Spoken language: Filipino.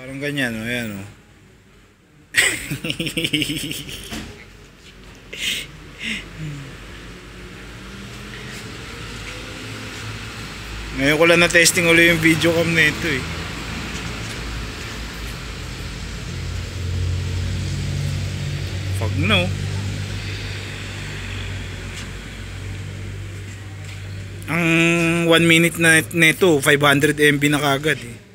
Parang ganyan, oh. Ayan, oh. Ngayon ko lang na-testing ulit yung video cam na ito eh. Pag no. Oh. Ang 1 minute na neto, 500 MB na kagad eh.